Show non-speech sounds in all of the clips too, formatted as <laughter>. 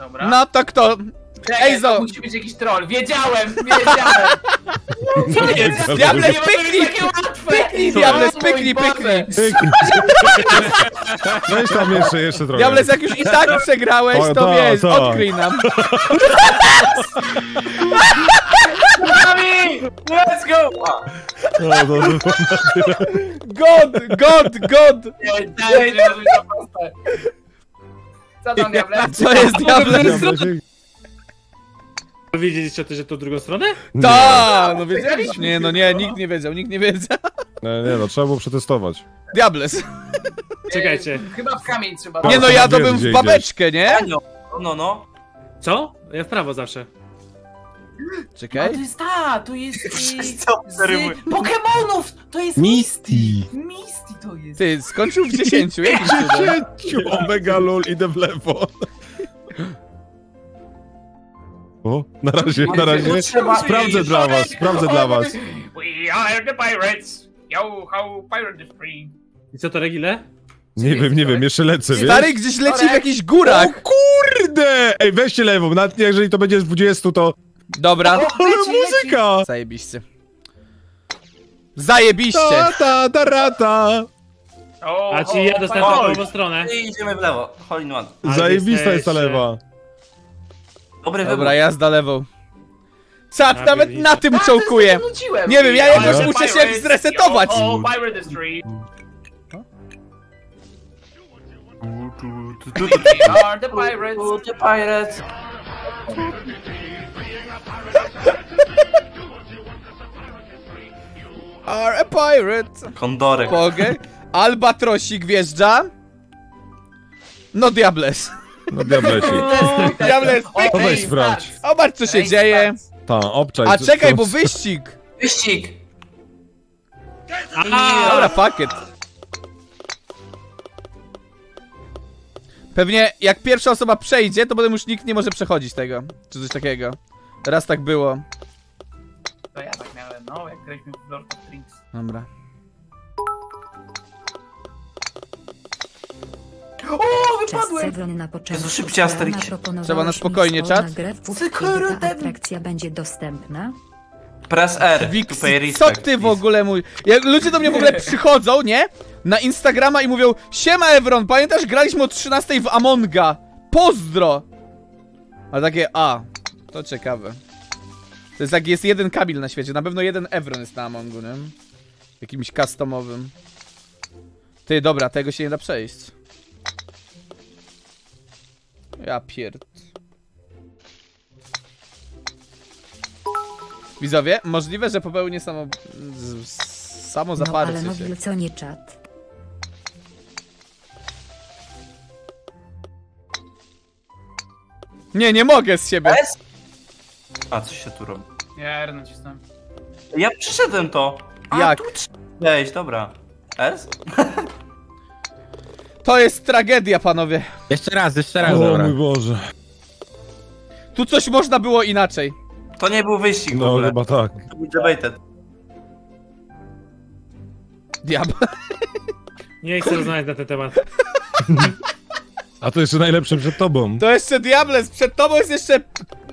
Dobra. No to kto? Czekaj, Ejzo. to musi być jakiś troll. Wiedziałem, wiedziałem. Diables, Diables, Nie może być pyknij! takie łatwe. Pyknij, O mój pyknij, Boże. pyknij! Weź tam jeszcze, jeszcze trochę. Diables, jak już i tak <laughs> przegrałeś, O, to tak, wiesz, tak. odkryj nam. Let's go! O, No, to, to, God, God, God! nie, proste. Co tam, Diables? <laughs> Co jest Diables? Wiedzieliście o tym, że to w drugą stronę? Ta, no wiedzieliśmy. Nie, no nie, nikt nie wiedział, nikt nie wiedział. nie, nie, no trzeba było przetestować. Diables. Czekajcie. Chyba w kamień trzeba. Nie no, ja to bym w babeczkę, nie? No, no, no. Co? Ja w prawo zawsze. A Czekaj. to jest ta, to jest <laughs> przerywuję? z Pokemonów! To jest Misty. Misty to jest. Ty, skończył w 10, jakim cudem? Ciu, Omega lol, idę w lewo. <laughs> O, na razie, na razie. Sprawdzę dla was, sprawdzę dla was. We are the pirates! Yo, how pirate is free! I co to Regile? Nie wiem, nie wiem, jeszcze lecę, wiesz? Stary gdzieś leci w jakichś O górach. kurde! Ej, weźcie lewą, nawet jeżeli to będzie z 20, to... Dobra. Ale leci, muzyka! Zajebiście. Zajebiście. Ta, ta, ta, rata! O, A czyli ja dostałem tą lewą stronę. I idziemy w lewo. Hole in one. Ale Zajebista jest ta jesteście- lewa. Dobry wybór. Dobra, jazda lewą. Czad A, nawet na tym czołkuje. Nie wiem, ja jakoś muszę się zresetować. Oh, pirate is free! <laughs> We are the pirates! The Pirates. Are a pirate. Kondorek. Pogę. Albatrosik wjeżdża. No Diables. No diableci. <laughs> Diables. To weź sprawdź. Zobacz co się Ej, dzieje. Ta, obczaj. A czekaj, bo wyścig. Wyścig. Dobra, it. Pewnie jak pierwsza osoba przejdzie, to potem już nikt nie może przechodzić tego. Czy coś takiego. Raz tak było. To ja tak miałem, no, jak graliśmy w Lord of the Rings. Dobra. O, wypadłem! Sevron na początku. Jezu, szybciej, Asterix. Zaproponowałeś Trzeba na mi spokojnie, czat. kiedy ta atrakcja będzie dostępna. Press R. to co respect, ty w please. ogóle mój... Jak ludzie do mnie w ogóle przychodzą, nie? Na Instagrama i mówią Siema Evron, pamiętasz graliśmy o 13 w Amonga? Pozdro! A takie, a, to ciekawe. To jest jak jest jeden Kamil na świecie, na pewno jeden Evron jest na Amongu, nie? Jakimś customowym. Ty, dobra, tego się nie da przejść. Ja pierd... Widzowie, możliwe, że popełnię samo... samo No ale zaparcie no się. co nie czat. Nie, nie mogę z siebie. A, coś się tu robi. Ja R nacisnąłem. Ja przyszedłem to. A, Jak? tu trzeba Wejść, dobra. S? <laughs> To jest tragedia, panowie. Jeszcze raz, jeszcze raz, O dobra. mój Boże. Tu coś można było inaczej. To nie był wyścig w No ogóle. chyba tak. To był debated. Diabł. <laughs> Nie chcę rozmawiać na ten temat. <laughs> A to jeszcze najlepsze przed tobą. To jeszcze Diables, przed tobą jest jeszcze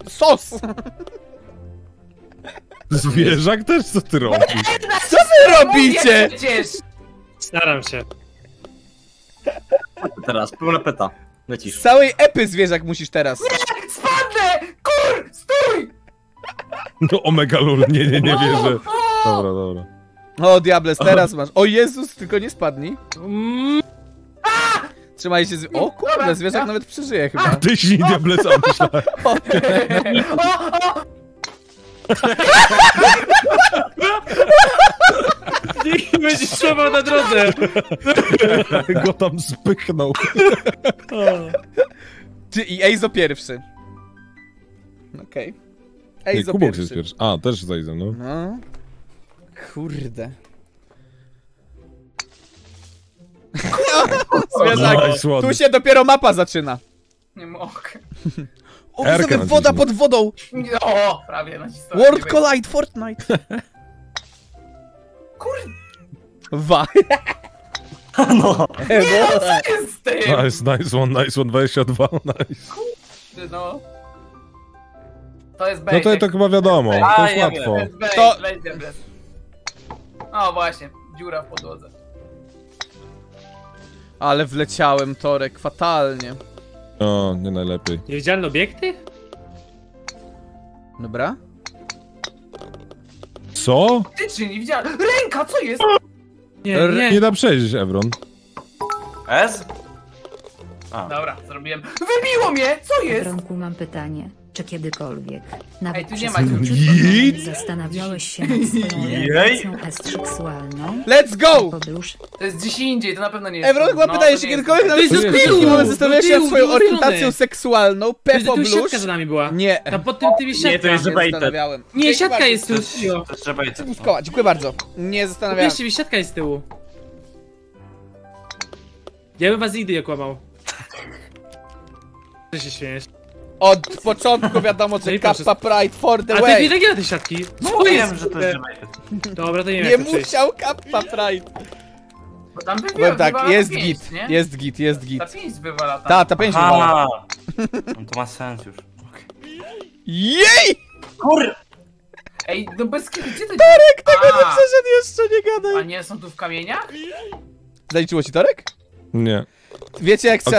sos. Zwierzak też, co ty robisz? Co wy robicie? Przecież! Staram się. Teraz, pełna peta. Z Lecisz. całej epy zwierzak musisz teraz. Spadnę! Kur! Stój! No omega lol, nie, nie, nie wierzę. Dobra, dobra. O, Diables, teraz masz. O Jezus, tylko nie spadnij. Trzymaj się z... O kurde, zwierzak nawet przeżyje chyba. Ty myślałem. <laughs> O, o! Nikt <laughs> będzie trzymał na drodze. <laughs> Go tam spychnął. Ty i Eizo pierwszy. Okej. Nie, Eizo Kubok jest pierwszy. pierwszy. A, też zajdę, no. No. Kurde. Zwierzak, tu się dopiero mapa zaczyna. Nie mogę. O, nacisnę. woda pod wodą. O, prawie nacisnąłem. World Collide Fortnite. Kurde, Wa. <laughs> No. co jest z tym? Nice, nice one, nice one, 22, nice. Ty, no. To jest No bait. to, to chyba wiadomo, to jest ja łatwo. To jest bait, To-. O, właśnie. Dziura w podłodze. Ale wleciałem, Torek, fatalnie. O, nie najlepiej. Niewidzialne obiekty? Dobra. Co? Ty czy nie widziałem? Ręka, co jest? Nie, Nie nie. da przejść, Evron. S? A. Dobra, zrobiłem. Wybiło mnie! Co jest? Bronku mam pytanie. Czy kiedykolwiek, nawet Ej, tu nie przez ma moment zastanawiałeś się nad swoją Jej. orientacją seksualną? Let's go! Podróż To jest gdzieś indziej, to na pewno nie jest. Evron tu. chyba No, pytaje to się nie jest kiedykolwiek tu. nawet jest tyłu, do się tyłu, nad swoją w drugą orientacją stronę. seksualną, To Pepo tu siatka za nami była. Nie. Tam pod tym tym jest Nie, to siatka. jest Nie baited. zastanawiałem. Nie, Dzięki siatka bardzo. jest tu z tyłu. To dziękuję bardzo. Nie zastanawiałem. Wiesz, mi siatka jest z tyłu. Ja bym was nigdy nie kłamał. <laughs> Ty się śmiejesz. Od początku wiadomo, No że proszę. Kappa Pride for the A ty nie way. tak tej siatki. No Co wiem, że to jest. Dobra, to nie wiem Nie musiał Kappa Pride. Bo Tam wybiło, Powiem tak, jest git, nie? jest git, jest git. Ta pięść wywala tam. Ta, ta pięć wywala. Aha. No to ma sens już. Jej! Kur... Ej, no bez kitu, gdzie to Torek, tego nie A. przeszedł jeszcze, nie A gadaj. nie są tu w kamieniach? Zaliczyło ci Torek? Nie. Wiecie jak trzeba...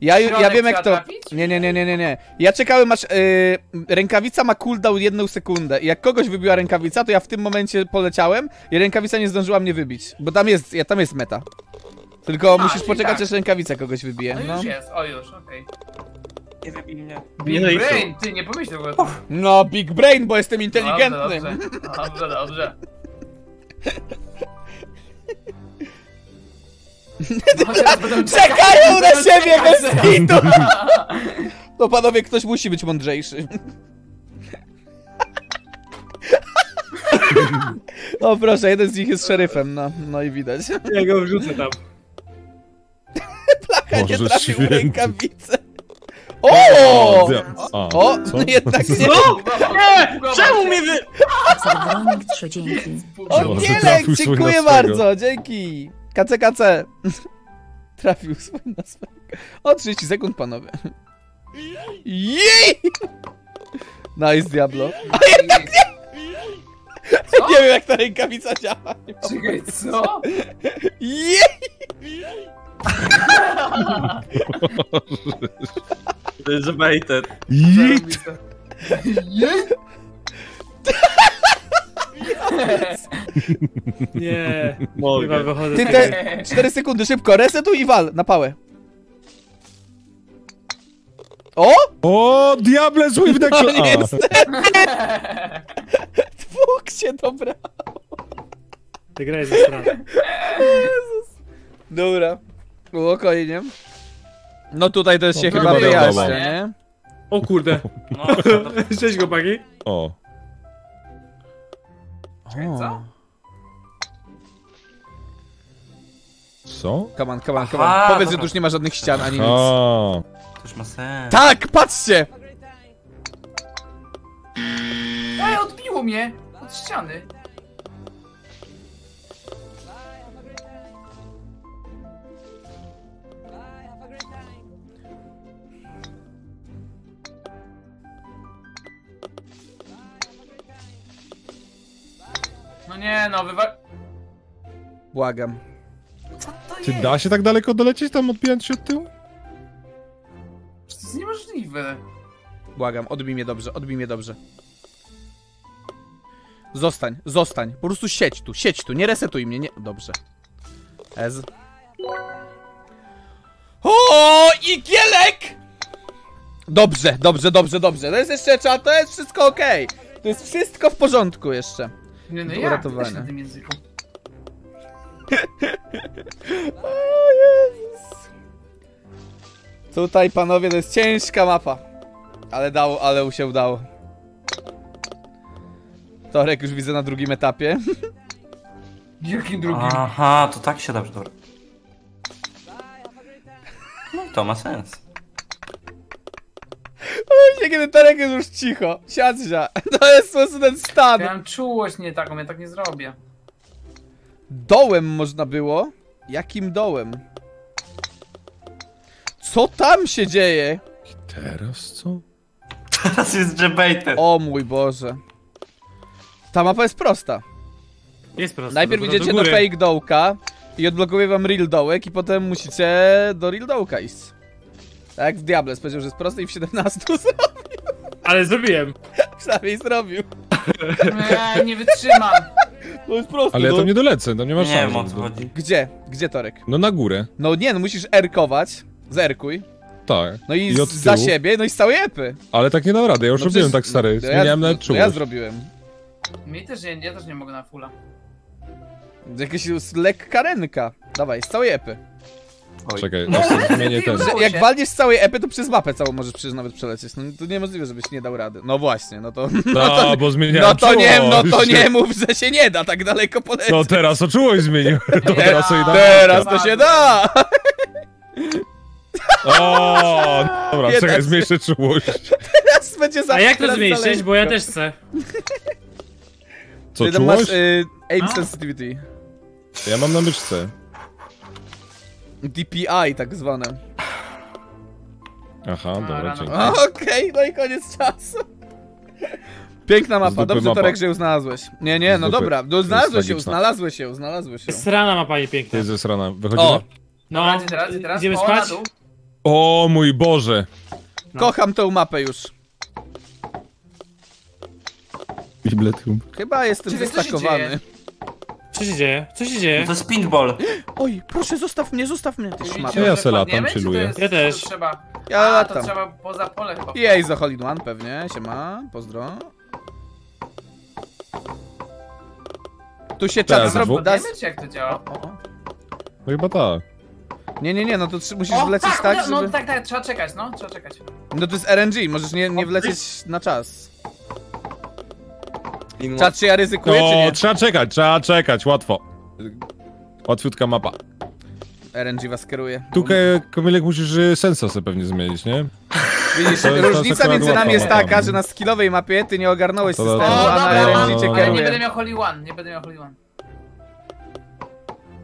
Ja, ja, ja Środek wiem jak to... Nie, nie, nie, nie, nie, nie. Ja czekałem aż... Yy, rękawica ma cooldown jedną sekundę i jak kogoś wybiła rękawica, to ja w tym momencie poleciałem i rękawica nie zdążyła mnie wybić. Bo tam jest, ja, tam jest meta. Tylko A, musisz poczekać, tak. aż rękawica kogoś wybije. No No, już jest, o już, okej. Nie wybij mnie. Nie Big zaliczył. Brain, ty nie pomyśl w ogóle. no big brain, bo jestem inteligentny. Dobrze, dobrze, dobrze, <laughs> dobrze. No, Czekają na siebie bez hitu! No panowie, ktoś musi być mądrzejszy. O proszę, jeden z nich jest szeryfem, no, no i widać. Ja go wrzucę tam. Placha nie Boże trafił święty. rękawicę. O! A, O, co? jednak nie. Nie! Czemu mnie wy... Zabronik 3 dzięki. O, swój dziękuję bardzo, dzięki. KCKC. <laughs> Trafił swój na swego. O, 30 sekund, panowie. Jej! Nice, Diablo. A jednak nie! Co? Nie wiem, jak ta rękawica działa. Czekaj, co? Jej! To jest baited. Jit! <laughs> Nie. Chyba Mogę. wychodzę Ty z te tego. 4 sekundy, szybko, resetuj i wal, na pałę. O! O, Diables with the... No <laughs> niestety! <laughs> Dwóch się dobra. Ta gra jest zasrana. Dobra. Spokojnie. No tutaj to jest się chyba chyba wyjaśnia, nie? O kurde. No, <laughs> to... Cześć chłopaki. o. Co? Co? Come on, come on, come on. Aha, Powiedz, że dobra. tu już nie ma żadnych ścian ani nic. A, to już ma sens. Tak, patrzcie! Ej, odbiło mnie! Od ściany. No nie no, wywa... Błagam. Co to czy jest? da się tak daleko dolecieć tam odbijając się od tyłu? To jest niemożliwe. Błagam, odbij mnie dobrze, odbij mnie dobrze. Zostań, zostań. Po prostu siedź tu, siedź tu, nie resetuj mnie, nie... Dobrze. Ez. O, igielek! Dobrze, dobrze, dobrze, dobrze. To jest jeszcze czas, to jest wszystko okej. To jest wszystko w porządku jeszcze. Nie no uratowania. Też na tym języku. <laughs> O Jezus. Tutaj, panowie, to jest ciężka mapa. Ale dało, ale się udało. Torek już widzę na drugim etapie. <laughs> Jakim drugim? Aha, to tak się dobrze, dobra. No to ma sens. Kiedy Torek jest już cicho. Siadzia. <laughs> To jest po prostu ten stan. Ja mam czułość nie taką, ja tak nie zrobię. Dołem można było? Jakim dołem? Co tam się dzieje? Teraz co? Teraz jest debated. O mój Boże. Ta mapa jest prosta. Jest prosto. Najpierw dobra, idziecie do, góry. fake dołka i odblokuje wam real dołek i potem musicie do real dołka iść. Tak jak w Diables powiedział, że jest prosty i w 17 <laughs> Ale zrobiłem. <laughs> przynajmniej zrobił. Nie, nie wytrzymam. To jest proste. Ale ja no. tam nie dolecę, tam nie masz Nie szans. wiem o co żeby- chodzi. Gdzie? Gdzie Torek? No na górę. No nie, no musisz erkować. Zerkuj. Tak. No i, I od z- za tyłu. siebie, no i z całej epy. Ale tak nie dam rady, ja już No robiłem przecież- tak stary. no ja- Zmieniałem nawet no. Ja zrobiłem. Mi też nie, ja też nie mogę na fulla. Jakaś lekka ręka. Dawaj, z całej epy. Czekaj, No, <laughs> zmienię ten. jak walniesz z całej epy, to przez mapę całą możesz przecież nawet przelecieć. No to niemożliwe, żebyś nie dał rady. No właśnie, no to... No, <laughs> bo zmieniałem No to nie, no to czułość. nie mów, że się nie da tak daleko polecieć. No teraz o czułość zmienił. To teraz dam. Teraz to się da! O, dobra, Jednak czekaj, zmniejszę czułość. <laughs> Teraz będzie za A jak to zmniejszyć? Bo ja też chcę. Co, Ty tam masz czułość? y, aim A. sensitivity. Ja mam na myczce. DPI tak zwane. Aha, dobra, rano. dzięki. Okej, no i koniec czasu. Piękna mapa, dobrze mapa. Torek, że ją znalazłeś. Nie, nie, no dobra, no znalazłeś ją, znalazłeś ją, znalazłeś ją. Srana ma pani Ty piękna. jest ze strona. Wychodzimy? O, No, Teraz, teraz, teraz. idziemy o, spać? O mój Boże! No. kocham tą mapę już. Bibletium. Chyba jestem się zestakowany. Co się dzieje? Co się dzieje? No to jest pinball. Oj, proszę, zostaw mnie, zostaw mnie, ty Widzicie, szmato. ja se latam, to chilluję. Ja też. To trzeba... Ja A, to latam. trzeba poza pole chyba. Jej, za Hole in One pewnie, siema, pozdro. Tu się czat Teraz zrobi, dwóch? da... Nie wiem, czy jak to działa. O, o. No chyba tak. Nie, nie, nie, no to trzy- musisz O, wlecieć tak, no, żeby... no tak, tak, trzeba czekać, no, trzeba czekać. No to jest RNG, możesz nie, nie wlecieć na czas. Czat, czy ja ryzykuję, czy No, nie? trzeba czekać, trzeba czekać, łatwo. Łatwiutka mapa. RNG was kieruje. Tu, Kamilek, musisz y, sensa sobie pewnie zmienić, nie? Widzisz, różnica między nami jest taka, że na skillowej mapie ty nie ogarnąłeś To- systemu, to- a na RNG cię no, Ale nie będę kieruje. miał Holy One, nie będę miał Holy One.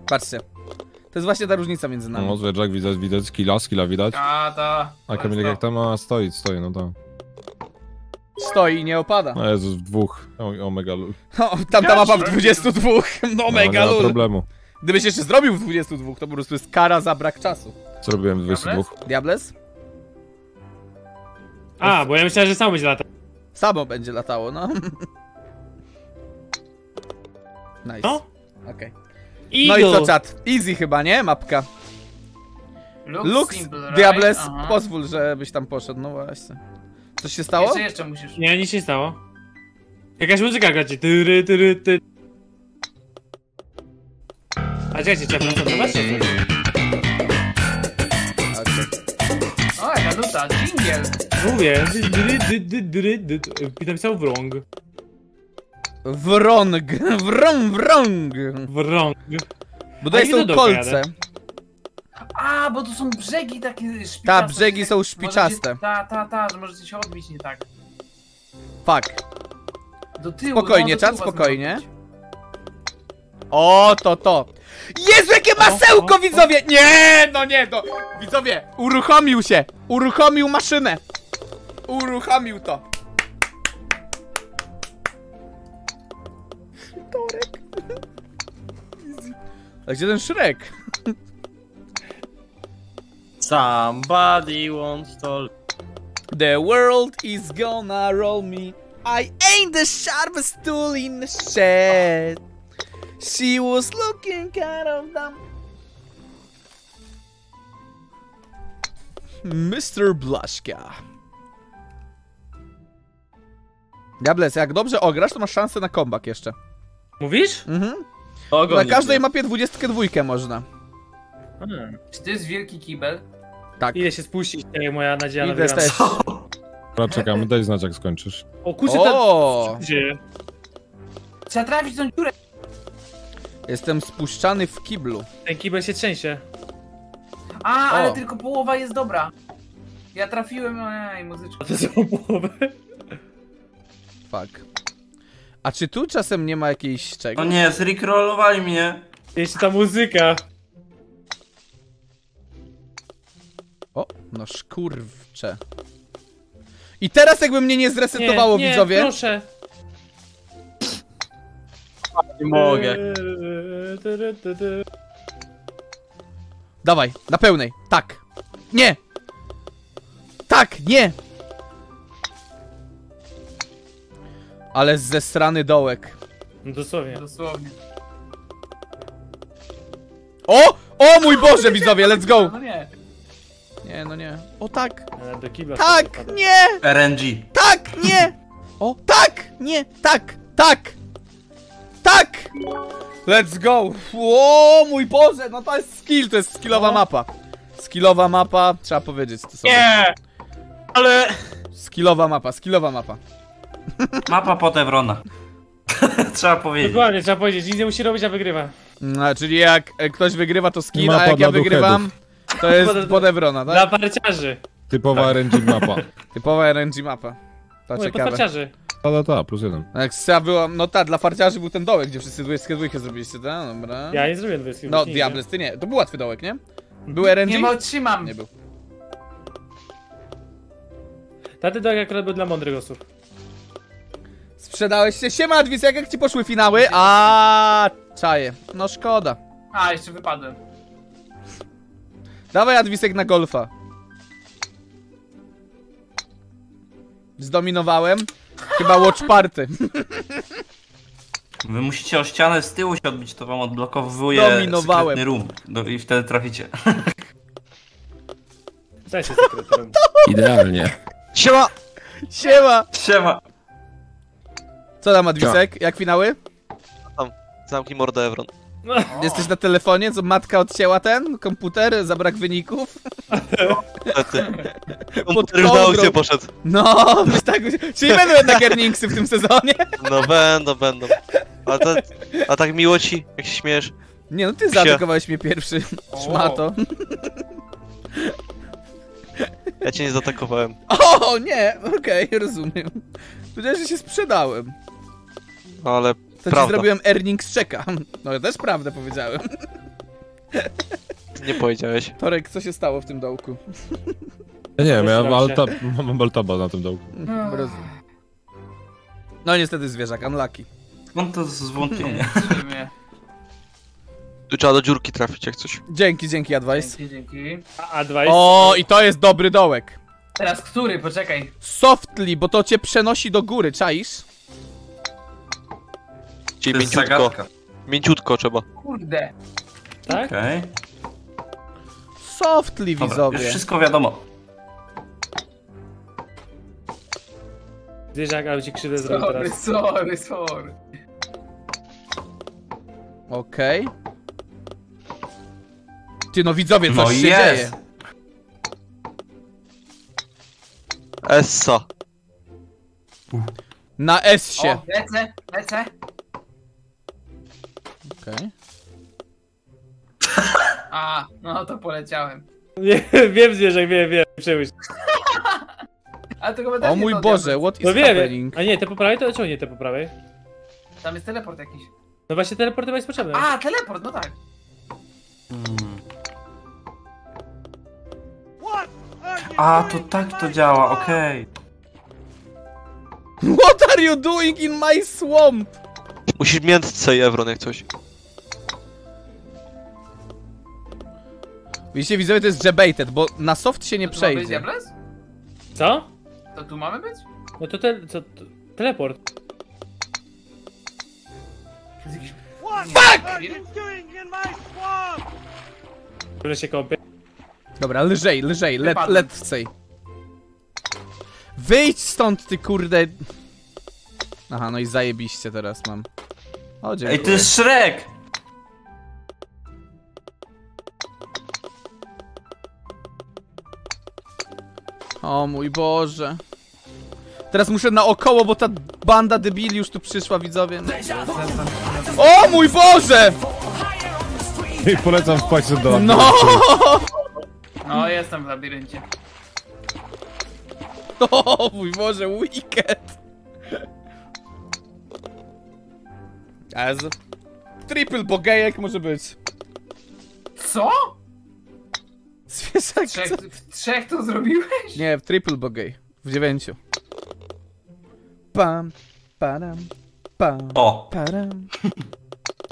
Patrzcie. To jest właśnie ta różnica między No, nami. zwierzak widać, widać, skilla, skilla widać. A, to... A Kamilek jak tam ma stoi, stoi, no to. Stoi i nie opada. No Jezus, w dwóch. O, o mega lul. No, tamta mapa w 22. <laughs> No mega nie ma lul. problemu. Gdybyś jeszcze zrobił w 22, to po prostu jest kara za brak czasu. Zrobiłem 22. Diables? A, bo ja myślałem, że sam będzie latał. Samo będzie latało, no. <laughs> Nice. No. Okej. No i co czat? Easy chyba, nie? Mapka. Lux, right? Diables, pozwól, żebyś tam poszedł, no właśnie. Coś się stało? Jeszcze, jeszcze musisz. Nie, nic się nie stało. Jakaś muzyka gra ci. Tyry, tyry, ty. A czekajcie, trzeba koncentrować się? Okej. O, jaka nuta, dżingiel. Mówię. Dy, dy, dy, dy. I napisał wrong. Wrong, <laughs> wrong, wrong. Wrong. Bo tutaj są kolce. jadę? A, bo tu są brzegi takie szpiczaste. Ta, brzegi są możecie- szpiczaste. Ta, ta, ta, że możecie się odbić nie tak. Fuck. Do tyłu, Spokojnie, no, czat, spokojnie. O, to to. Jezu, jakie masełko, o, o. widzowie! Nie, no nie, no. Widzowie, uruchomił się. Uruchomił maszynę. Uruchomił to. Torek. <laughs> A gdzie ten Shrek? Somebody wants to... The world is gonna roll me. I ain't the sharpest tool in the shed. She was looking kind of dumb. Mr. Blaszka. Diables, jak dobrze ograsz, to masz szansę na comeback jeszcze. Mówisz? Mhm. Ogon Na każdej mapie 22 można. Hmm. Czy to jest wielki kibel? Tak. Idę się spuścić, tak moja nadzieja na Idę wygraną. też. Dobra, czekamy, daj znać jak skończysz. O kurczę, ta... O! Gdzie? Trzeba trafić tą dziurę. Jestem spuszczany w kiblu. Ten kibel się trzęsie. A, ale O. tylko połowa jest dobra. Ja trafiłem, ojej, muzyczka. A to są połowę. Fuck. A czy tu czasem nie ma jakiejś czego? No nie, zrickrollowali mnie. Jeszcze ta muzyka. O, no szkurwcze. I teraz jakby mnie nie zresetowało, nie, nie, widzowie. proszę. Nie mogę. Dawaj, na pełnej. Tak. Nie! Tak, nie! Ale zesrany dołek. No dosłownie. Dosłownie. O! O mój Boże, widzowie, let's go! No nie. Nie, no nie. O tak, Ale do kibla tak, nie! RNG. Tak, nie! O, tak, nie, tak, tak! Tak! Let's go! O mój Boże, no to jest skill, to jest skillowa mapa. Skillowa mapa, trzeba powiedzieć to sobie. Nie! Ale... Skillowa mapa, skillowa mapa. <laughs> Mapa pod Evrona. <laughs> Trzeba powiedzieć. Dokładnie, trzeba powiedzieć, nic nie musi robić, a wygrywa. No, czyli jak e, ktoś wygrywa to skill, a Mapa jak ja dla wygrywam, to jest Pod- Evrona, Dla tak? parciarzy. Typowa RNG mapa. <laughs> Typowa RNG mapa. To Mówię, ciekawe. parciarzy. Ta, ta, ta, plus jeden. Jak trzeba było, no tak, dla farciarzy był ten dołek, gdzie wszyscy 22 zrobiliście, tak? Dobra. Ja nie zrobiłem 20 No. Diables, ty nie. To był łatwy dołek, nie? Był RNG? Nie ma otrzymam. Nie był. Taty dog akurat był dla mądrych osób. Sprzedałeś się. Siema, Adwisek, jak ci poszły finały? A czaje. No szkoda. A, jeszcze wypadłem. Dawaj Adwisek na golfa. Zdominowałem. Chyba watch party. Wy musicie o ścianę z tyłu się odbić, to wam odblokowuje Dominowałem. sekretny room. Do, I wtedy traficie. Cześć, sekretarem. Idealnie. Siema! Siema. Siema. Co tam Adwisek? Jak finały? Zamknij mordę, Evron. Jesteś na telefonie? Co matka odcięła ten komputer? Zabrak wyników? Komputer już na kołdrą. aukcję poszedł. No, byś tak... Czyli będą jednak earningsy w tym sezonie? No będą, będą. A, to, a tak miło ci, jak się śmiejesz. Nie no, ty zaatakowałeś mnie pierwszy. Szmato. Ja cię nie zaatakowałem. O, nie! Okej, rozumiem. Powiedziałeś, że się sprzedałem. No, Ale To ci Prawda. zrobiłem earnings checka. <laughs> No, ja też prawdę powiedziałem. nie powiedziałeś. Torek, co się stało w tym dołku? Ja nie wiem, ja się. alta, mam altaba na tym dołku. Rozumiem. No niestety zwierzak, unlucky. Skąd to zwątpienie? Tu trzeba do dziurki trafić, jak coś. Dzięki, dzięki, advice. Dzięki, dzięki. A advice. O, i to jest dobry dołek. Teraz który? Poczekaj. Softly, bo to cię przenosi do góry, czaisz? Czyli To jest mięciutko. zagadka. Mięciutko trzeba. Kurde. Tak? Okej. Softly, Dobra, już widzowie. wszystko wiadomo. Zwierzak, ale ci krzywdę zrobił Sorry, teraz. sorry, sorry. Okej. Ty no widzowie, coś No się jest. dzieje. Essa. Na S-sie. O, lecę, lecę. Okej. A, no to poleciałem. Nie, <laughs> wiem zwierzak, wiem, wiem. nie Przejmuj się. Ale to chyba O mój Boże, what is No wiem, wiem. happening? A nie, te po prawej to ciągnie te po prawej. Tam jest teleport jakiś. No właśnie teleportować jest potrzebne. A, teleport, no tak. Hmm. A, to tak to działa, okej. What are you doing in my swamp? Musisz miętce i Evron, jak coś. Widzicie, widzowie, to jest debated, bo na soft się nie To tu ma być przejdzie. Diables? Co? To tu mamy być? No to, te, co, to teleport. To jest jakiś... Które się kąpie. Dobra, lżej, lżej, let, Wypadłem. letcej. Wyjdź stąd, ty kurde. Aha, no i zajebiście teraz mam. O, dziękuję. Ej, to jest Shrek! O mój Boże. Teraz muszę naokoło, bo ta banda debili już tu przyszła, widzowie. O mój Boże! I polecam wpaść do No! No, jestem w labiryncie. O mój Boże, wicked! As Triple bogejek może być. Co? Wiesz jak Trzech, co? w trzech to zrobiłeś? Nie, w triple bogey. W dziewięciu. Pam, param, pam, O! param.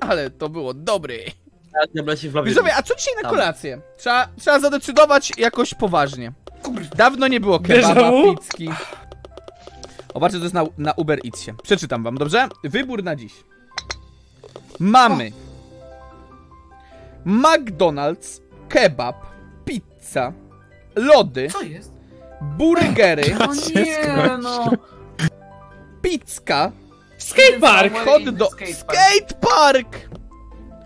Ale to było dobre. Ja diable się w. Widzowie, a co dzisiaj na Tam. kolację? Trzeba, trzeba zadecydować jakoś poważnie. Dawno nie było kebaba, Déjà vu? pizzki. Zobaczcie, to jest na, na Uber Eatsie. Przeczytam wam, dobrze? Wybór na dziś. Mamy McDonald's, kebab, pizza, lody, Co jest? burgery, <laughs> O nie no! pizzka, Skatepark! Hot do... skatepark.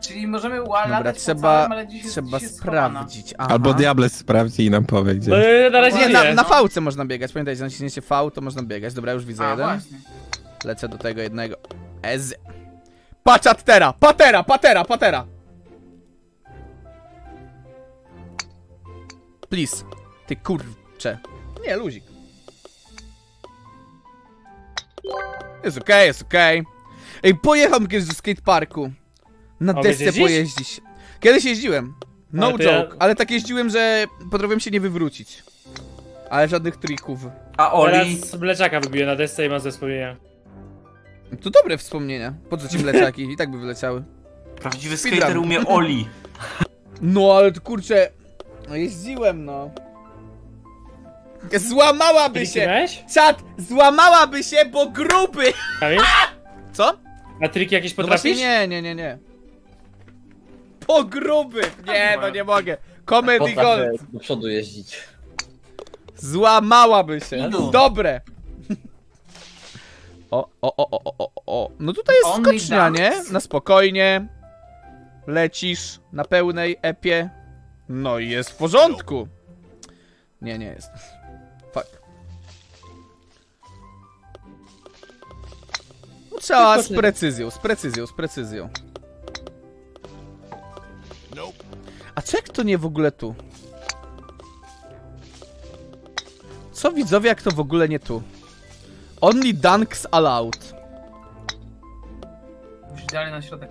Czyli możemy Dobra, po trzeba, całym, ale dziś jest, trzeba dziś jest schowana. sprawdzić. Aha. Albo Diables sprawdzi i nam powie No, gdzie. na razie Nie, nie. na, na no. fałce można biegać. Pamiętajcie, naciśnięcie V, to można biegać. Dobra, już widzę A, jeden. właśnie. Lecę do tego jednego. Ez. Paczatera! Patera! Patera! Patera! Please. Ty kurcze. Nie, luzik. Jest okej, jest okej. Ej, pojechałem kiedyś do skateparku. Na A desce pojeździć. Kiedyś jeździłem. No Ale to ja- joke. Ale tak jeździłem, że potrafiłem się nie wywrócić. Ale żadnych trików. A Oli? Teraz mleczaka wybiję na desce i mam ze wspomnienia. To dobre wspomnienia. Po co ci mleczaki? I tak by wyleciały. Prawdziwy Speedrun. skater umie Oli. No ale to kurczę. No jeździłem no. Złamałaby się! Czad! Złamałaby się, bo gruby! <laughs> Co? A triki jakieś No właśnie potrafisz? nie, nie, nie, nie. Po gruby! Nie, no nie mogę. Comedy Gold. do przodu jeździć. Złamałaby się. Ilu? Dobre. O, o, o, o, o, o, o. No tutaj jest Only skocznia, nie? Na spokojnie. Lecisz na pełnej epie. No i jest w porządku. Nie, nie jest. <laughs> Fuck. No, trzeba z precyzją, z precyzją, z precyzją. A co jak to nie w ogóle tu? Co widzowie, jak to w ogóle nie tu? Only dunks allowed. Musisz idealnie na środek.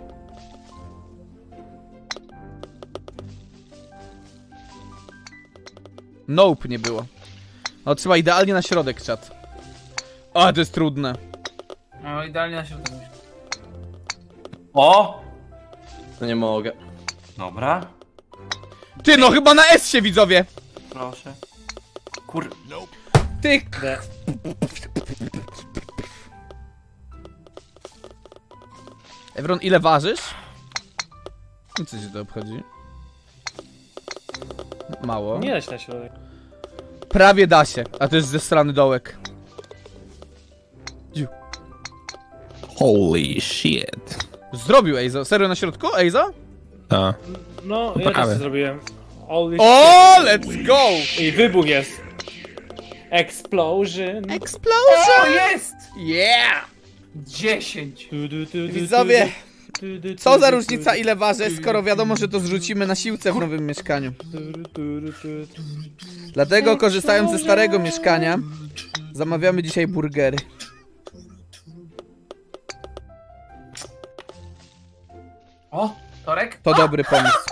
Nope nie było. No trzeba idealnie na środek, czat. A, to jest trudne. No idealnie na środek musisz. O! No nie mogę. Dobra. Ty, no chyba na S się, widzowie! Proszę. Kur... Ty, k- D. Evron, ile ważysz? I co się to obchodzi? Mało. Nie da się na środek. Prawie da się, a to jest ze strony dołek. Holy shit. Zrobił Eizo. Serio na środku, Eizo? A. No, ja Prawie. też zrobiłem. Holy O, shit. let's go! I wybuch jest. Explosion. Explosion! O, jest! Yeah! 10. Tu, tu, tu, tu, Widzowie, co za różnica ile waży, skoro wiadomo, że to zrzucimy na siłce w nowym mieszkaniu. Dlatego korzystając ze starego mieszkania, zamawiamy dzisiaj burgery. O, Torek? To dobry pomysł.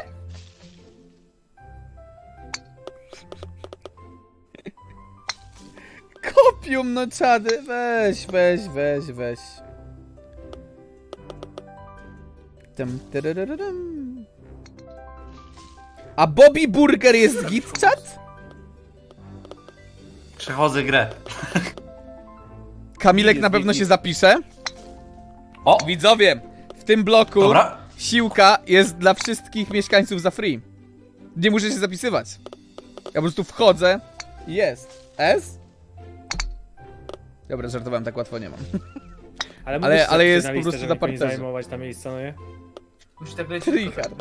No czady, weź, weź, weź, weź. Tyryryrym. A Bobby Burger jest git, czat? Przechodzę grę. Kamilek na pewno się zapisze. O! Widzowie, w tym bloku Dobra. siłka jest dla wszystkich mieszkańców za free. Nie muszę się zapisywać. Ja po prostu wchodzę i jest. S? Dobra, żartowałem, tak łatwo nie mam. <laughs> Ale, Ale- ale jest po prostu na parterze. zajmować na miejsca, no nie? Musisz tak lecieć. Richard.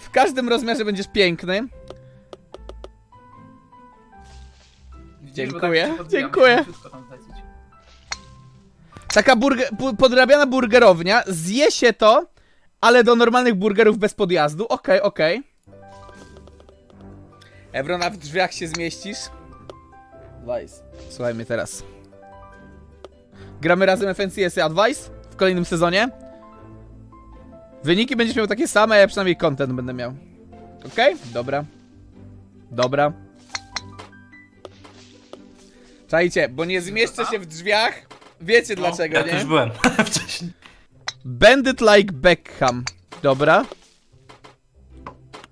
W każdym rozmiarze będziesz piękny. Dziękuję, tak dziękuję. tam. Taka burger, podrabiana burgerownia, zje się to, ale do normalnych burgerów bez podjazdu. Okej, okej. Evrona w drzwiach się zmieścisz. Advice. Słuchaj mnie teraz. Gramy razem FNCS Advice w kolejnym sezonie. Wyniki będziesz miał takie same, a ja przynajmniej content będę miał. Okej, dobra. Dobra. Czajcie, bo nie zmieszczę się w drzwiach. Wiecie dlaczego, Ja tu już nie? byłem <laughs> wcześniej. Bandit like Beckham. Dobra.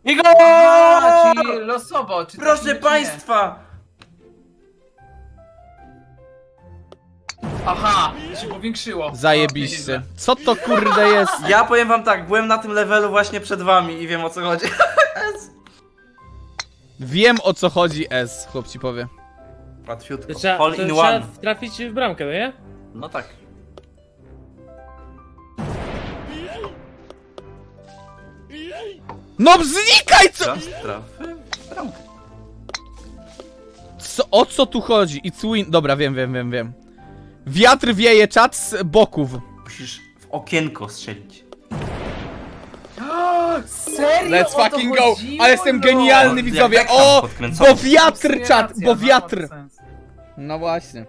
Jego! Losowo, czy Proszę państwa! Aha, się powiększyło. Zajebiście. Co to kurde jest? Ja powiem wam tak, byłem na tym levelu właśnie przed wami i wiem o co chodzi. <laughs> Wiem o co chodzi S, chłop ci powie. Łatwiutko. Trzeba, All in trzeba one. trafić w bramkę, no nie? No tak. No znikaj co! Raz trafy w bramkę. co? O co tu chodzi? It's win... Dobra, wiem, wiem, wiem, wiem. Wiatr wieje czat z boków. Musisz w okienko strzelić. Serio? Let's fucking go! Ale jestem No. genialny, widzowie! O! Bo wiatr, czat! Bo no, wiatr! No właśnie.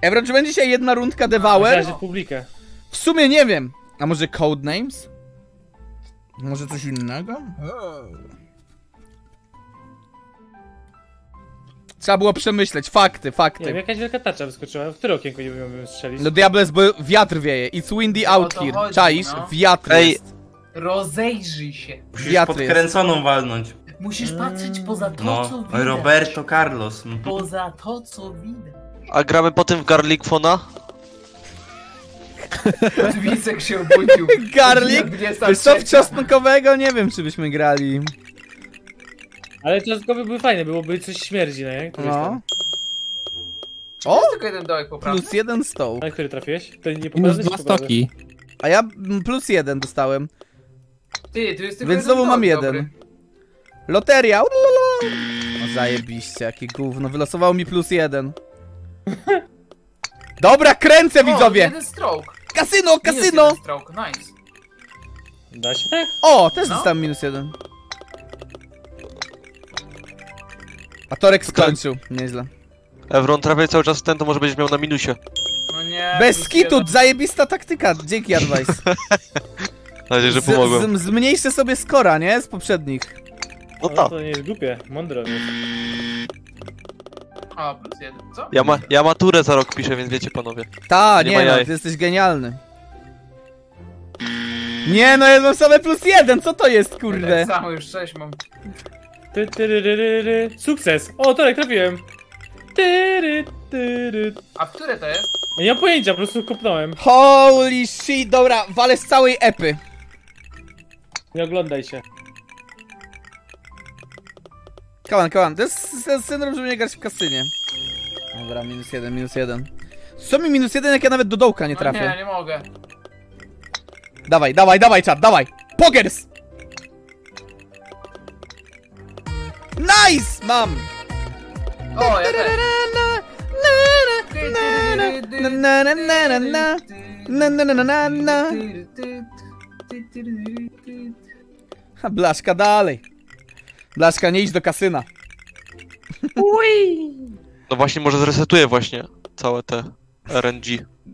Evron, czy będzie dzisiaj jedna rundka Devour? publikę. W sumie nie wiem. A może Codenames? Może coś innego? Trzeba było przemyśleć. Fakty, Nie wiem, fakty. jakaś wielka tarcza wyskoczyła. W które okienko nie umiem strzelić? No Diables, bo wiatr wieje. It's windy out to here. chodzi, Czaisz? no. Wiatr Ej. jest. Rozejrzyj się. Musisz Wiatr jest. podkręconą walnąć. Musisz patrzeć poza to, co No, widać. Roberto Carlos. Mhm. Poza to, co widać. A gramy potem w Garlic Fona? Wicek się obudził. <laughs> Garlic? Nie Wiesz co, trzecia. wczosnkowego nie wiem, czy byśmy grali. Ale czosnkowy były fajne, byłoby coś śmierdzi, no nie? Któryś No. tam. O! Jest tylko jeden dołek po prawej. Plus jeden stoł. Ale który trafiłeś? To nie Minus dwa stoki. A ja mm, plus jeden dostałem. Ty, tu jest tylko Więc jeden znowu mam dołek jeden. dobry. Loteria! ulala. O, zajebiście, jakie gówno. Wylosowało mi plus jeden. <laughs> Dobra, kręcę O, widzowie! jeden stroke. Kasyno, Minus kasyno! jeden stroke, nice. Da się tak? O, też No. dostałem minus jeden. A Torek skończył. Nieźle. Evron, trafiaj cały czas w ten, to może będziesz miał na minusie. No nie. Bez skitu, jeden. zajebista taktyka. Dzięki, Advice. <laughs> Nadzieję, że Z, pomogłem. z, zmniejszcie sobie skora, nie? Z poprzednich. No tak. to nie jest głupie, mądre. jest. O, plus jeden, co? Ja, ma, ja maturę za rok piszę, więc wiecie panowie. Ta, Nie nie, no, ty jesteś genialny. Nie no, ja mam same plus jeden, co to jest, kurde? Tak samo już sześć mam. Ty, tyryryryry. Sukces! O, Torek, trafiłem! Tyry, tyry. A w które to jest? Ja nie mam pojęcia, po prostu kopnąłem. Holy shit, dobra, walę z całej epy. Nie oglądaj się. Come on, come on, to jest jest syndrom, żeby nie grać w kasynie. Dobra, minus jeden, minus jeden. Co mi minus jeden, jak ja nawet do dołka nie No trafię? nie, nie mogę. Dawaj, dawaj, dawaj, czat, dawaj! Pokers! Nice! Mam! O, ja też. Na, na, na, na, na, na. Na, na, na, na, na, na. Ha, Blaszka dalej. Blaszka, nie idź do kasyna. No właśnie, może zresetuję właśnie całe te RNG.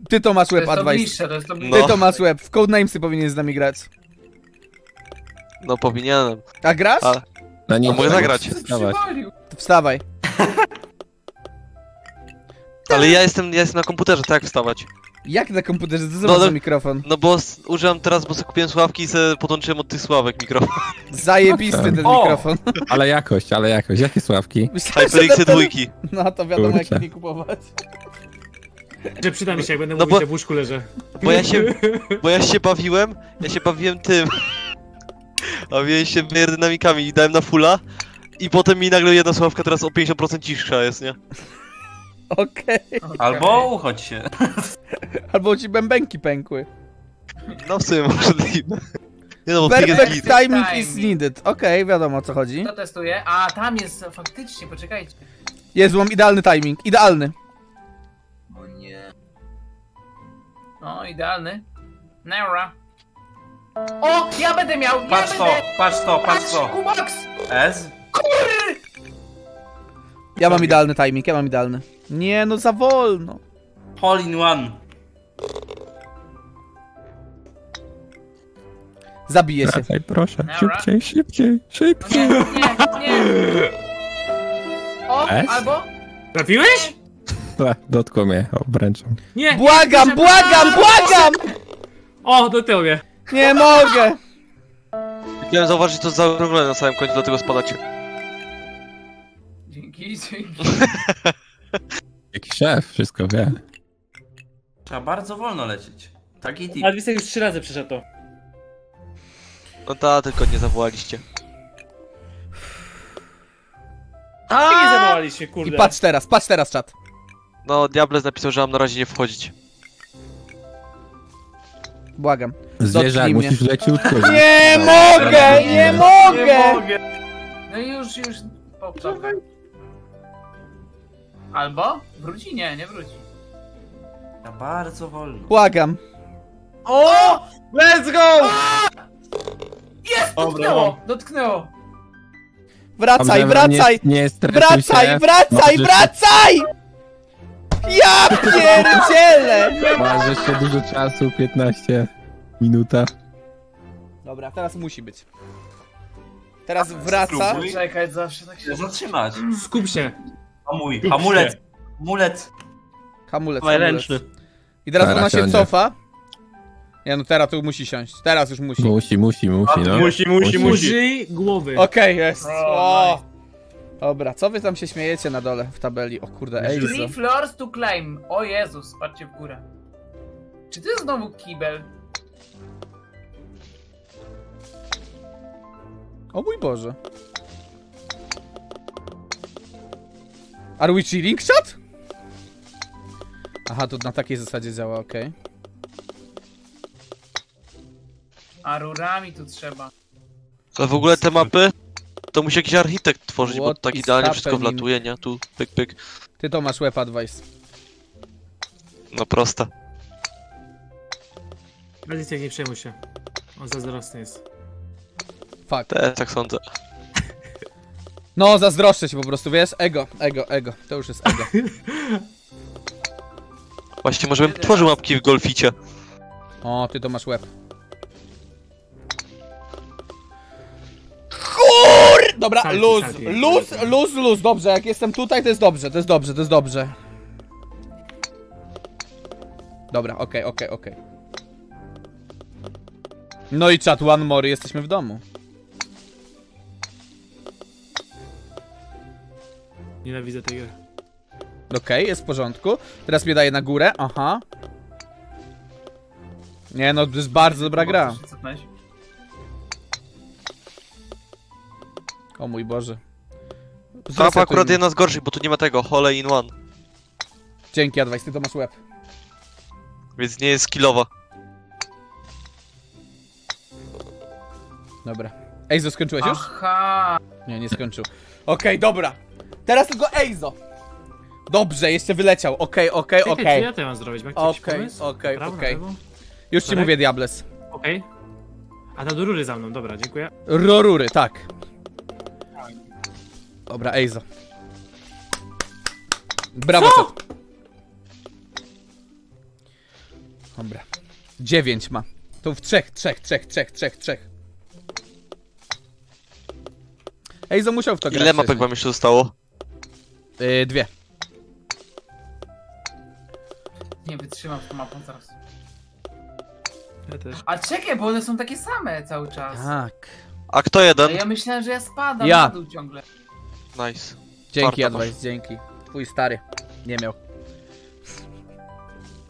Ty to masz To to advice. bliższe, to jest to Ty. No. to masz łeb. W Codenamesy powinien z nami grać. No powinienem. A grasz? Na nie A mogę zagrać. Wstawać. To wstawaj. <laughs> ale ja jestem, ja jestem na komputerze, tak jak wstawać? Jak na komputerze? No, zobacz no- za mikrofon? No bo s- użyłem teraz, bo sobie kupiłem sławki i sobie podłączyłem od tych sławek mikrofon. <laughs> Zajebisty ten O! mikrofon. Ale jakość, ale jakość. Jakie sławki? Myślałem, że dwójki. No to wiadomo Kurczę. jak nie kupować. Że przyda mi się, jak będę No mówić, bo- że w łóżku leżę. Bo ja się, <laughs> bo ja się bawiłem, ja się bawiłem tym. Bawiłem się aerodynamikami i dałem na fulla. I potem mi nagle jedna sławka teraz o 50% ciszsza jest, nie? Okej. Albo uchodź się. <laughs> Albo ci bębenki pękły. No w sumie możliwe. Nie no, bo Perfect timing Timing. is needed. Okej, wiadomo o co chodzi. Kto testuje? A, tam jest faktycznie, poczekajcie. Jezu, mam idealny timing. Idealny. O nie. O, idealny. Neura. O, ja będę miał, ja Patrz to, będę. patrz to, patrz to. Kumax! S? Ja mam idealny timing, ja mam idealny. Nie, no za wolno. All in one. Zabiję się. Wracaj, proszę. Szybciej, szybciej, No szybciej. nie, nie, nie. O, Es? albo... Trafiłeś? Dotkło mnie, obręczą. Nie! Błagam, błagam, błagam! O, do tobie. Nie mogę! Chciałem zauważyć to zaokrąglone na samym końcu, dlatego spadacie. Dzięki, dzięki. <laughs> Jaki szef, wszystko wie. Trzeba bardzo wolno lecieć. Taki tip. Adwisek już trzy razy przeszedł to. No ta, tylko nie zawołaliście. A nie zawołaliśmy, kurde. I patrz teraz, patrz teraz, czat. No, Diables napisał, że mam na razie nie wchodzić. Błagam. Zwierzak, mnie. musisz leciutko. <laughs> Nie mogę, nie mogę! No i już, już... Poczekaj. Albo? Wróci? Nie, nie wróci. Ja bardzo wolno. Błagam. O! Let's go! Jest! Dotknęło! Dotknęło! Wracaj, wracaj! Nie, nie Wracaj, się. wracaj, Możesz- wracaj! Ja pierdzielę! Masz jeszcze dużo czasu, 15 minuta. Dobra, teraz musi być. Teraz wraca. Spróbuj. Czekaj, zawsze tak się... Zatrzymać. Skup się. Hamuj, hamulec. Hamulec. Hamulec, Dawaj hamulec. ręczny. I teraz Teraz ona się siądzie. cofa. Nie no, teraz tu musi siąść. Teraz już musi. Musi, musi, musi, no. Musi, musi, musi. Użyj głowy. Okej, jest. O, O. Dobra, co wy tam się śmiejecie na dole w tabeli? O kurde, Ejzo. Three floors to climb. O Jezus, patrzcie w górę. Czy to jest znowu kibel? O mój Boże. Are we cheating, chat? Aha, to na takiej zasadzie działa, okej. A rurami tu trzeba. Ale w ogóle te mapy, to musi jakiś architekt tworzyć, bo What tak is idealnie wszystko happening? wlatuje, nie? Tu, pyk, pyk. Ty to masz web advice. No proste. Adwisek, nie przejmuj się. On zazdrosny jest. Fuck. Też tak sądzę. No, zazdroszczę się po prostu, wiesz? Ego, ego, ego. To już jest ego. <laughs> Właśnie, może bym tworzył mapki w golficie. O, ty to masz łeb. Kur! Dobra, Salty, luz, salty. luz, luz, luz. Dobrze, jak jestem tutaj, to jest dobrze, to jest dobrze, to jest dobrze. Dobra, okej, okej, okej. No i chat, one more, jesteśmy w domu. Nienawidzę tej gry. Okej, jest w porządku. Teraz mnie daje na górę, aha. Nie no, to jest bardzo dobra gra. O mój Boże. Ta mapa akurat jedna z gorszych, bo tu nie ma tego, hole in one. Dzięki, Advice, ty to masz łeb. Więc nie jest skillowa. Dobra. Ejzo, skończyłeś już? Aha. Nie, nie skończył. Okej, dobra. Teraz tylko Ejzo. Dobrze, jeszcze wyleciał. Okej, okej, Czekaj, co okej. ja to mam zrobić? Okej, okej, okej. Już ci mówię, Diables. Okej. A ta do rury za mną, dobra, dziękuję. Rorury, tak. Dobra, Ejzo. Brawo, Co? czat. Dobra. Dziewięć ma. To w trzech, trzech, trzech, trzech, trzech, trzech. Ejzo musiał w to grać. Ile mapek wam jeszcze zostało? Yy, dwie. Nie wytrzymam z tą mapą zaraz. Ja też. A czekaj, bo one są takie same cały czas. Tak. A kto A jeden? ja myślałem, że ja spadam Ja. na dół ciągle. Nice. Dzięki, Advice, dzięki. Twój stary. Nie miał.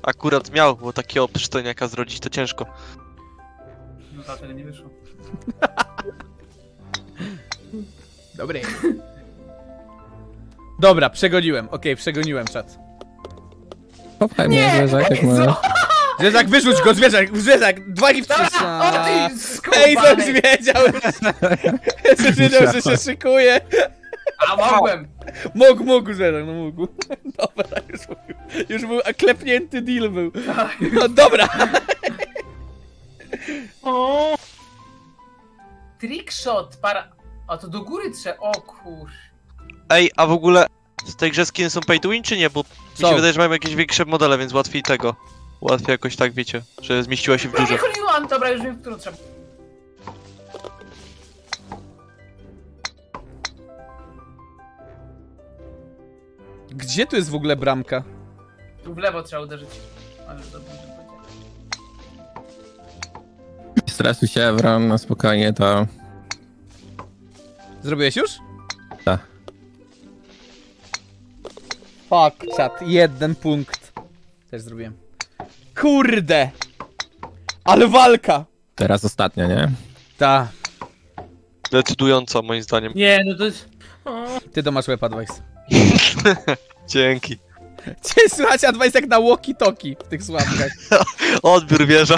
Akurat miał, bo takiego przystojniaka zrodzić to ciężko. No dlatego nie wyszło. <laughs> Dobry. <laughs> Dobra, przegoniłem. Okej, przegoniłem czat. Popchaj mnie, zwierzak, jak możesz. Zwierzak, wyrzuć go, zwierzak, zwierzak, dwa i w trzy. O ty Ej, coś skubany! <laughs> wiedział. Że się szykuje. A mogłem! Mógł, mógł, zwierzak, no mógł. <laughs> Dobra, już był, już był, a klepnięty deal był. No dobra. Trickshot, para... A to do góry trzeba... O kur... Ej, a w ogóle z tej grze skiny są pay to win czy nie? Bo mi Są. się wydaje, że mamy jakieś większe modele, więc łatwiej tego. Łatwiej jakoś tak, wiecie, że zmieściła się w No nie dużo. chodziłam, dobra, już wiem, którą trzeba. Gdzie tu jest w ogóle bramka? Tu w lewo trzeba uderzyć. Ale dobrze, że. Stresuj się, Evron, na spokojnie, to... Zrobiłeś już? Fuck, czat, jeden punkt. Też zrobiłem. Kurde! Ale walka! Teraz ostatnia, nie? Ta, Decydująca moim zdaniem. Nie, no to jest... ty to masz łeb advice. <laughs> Dzięki. Cię słychać advice jak na walkie-talkie w tych sławkach. <laughs> Odbiór wieża.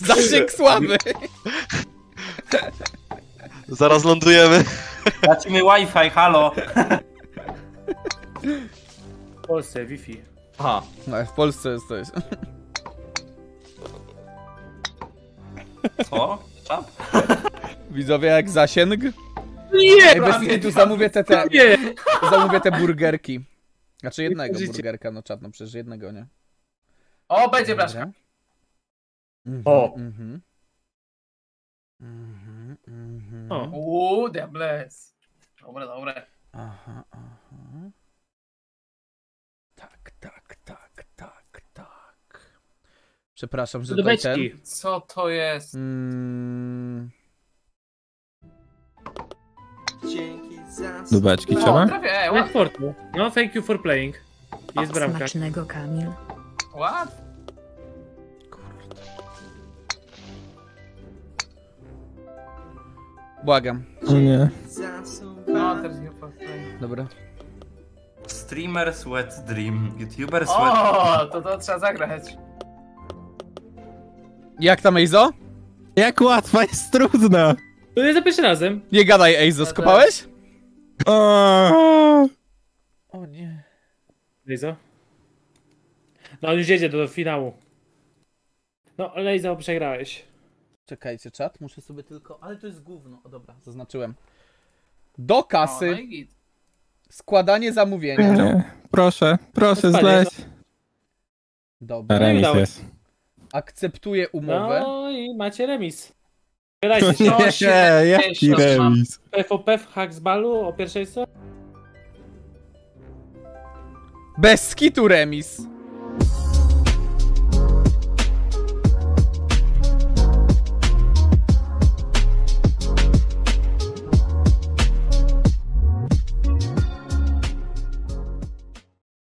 Zasięg słaby. Zaraz lądujemy. Dajcie mi Wi-Fi, halo! <laughs> W Polsce, Wi-Fi. Aha. No, w Polsce jest to jest. Co? Czap? Widzowie jak zasięg. Nie! Ej, bez tu zamówię te, te, Nie! zamówię te burgerki. Znaczy jednego Życie. burgerka, no czat, no przecież jednego, nie? O, będzie blaszka. Mhm, O. Mhm. Mhm, mhm. O. Uuu, diables. Dobre, dobre. Aha, aha. Tak, tak, tak, tak, tak. Przepraszam, że tutaj ten... Co to jest? Mm, Do beczki O, trzeba? e, portu. No, thank you for playing. Jest bramka. Smacznego Kamil. Łatwo. błagam. O nie. No, teraz nie. Dobra. Streamer Sweat Dream. YouTuber Sweat O, to to trzeba zagrać. Jak tam Eizo? Jak łatwa jest trudna! To jest za pierwszym razem. Nie gadaj Eizo, skopałeś? O, O nie. Lejzo. No, on już jedzie do finału. No, Lejzo, przegrałeś. Czekajcie, czat, muszę sobie tylko... Ale to jest gówno. O dobra, zaznaczyłem. Do no kasy, i git. składanie zamówienia. nie. Proszę, proszę zleć. Dobra. Remis dałeś. jest. Akceptuję umowę. No i macie remis. Wydajcie się. No, Nie, jaki remis? PvP w Hacksballu o pierwszej stronie. Bez skitu remis.